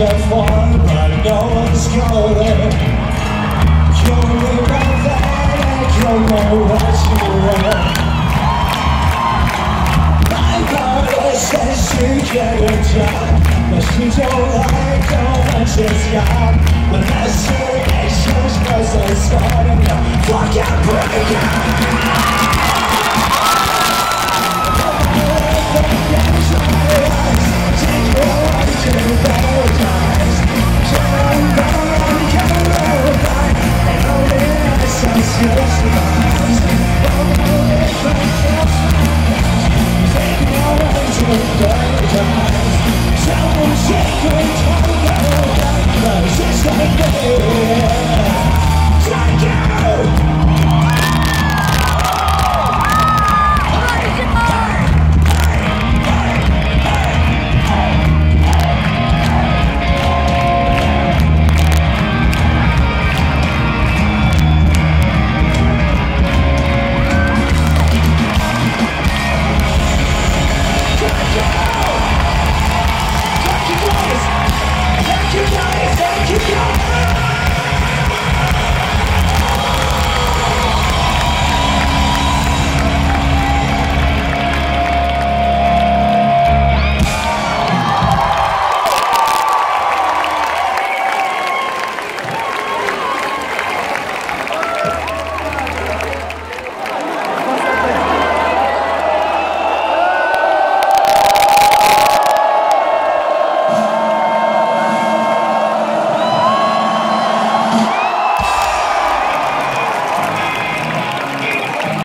have fun, but no one's going. Kill me by that, I don't know what you want. My mother says you get a job, but she don't like how much it's got. But that's her,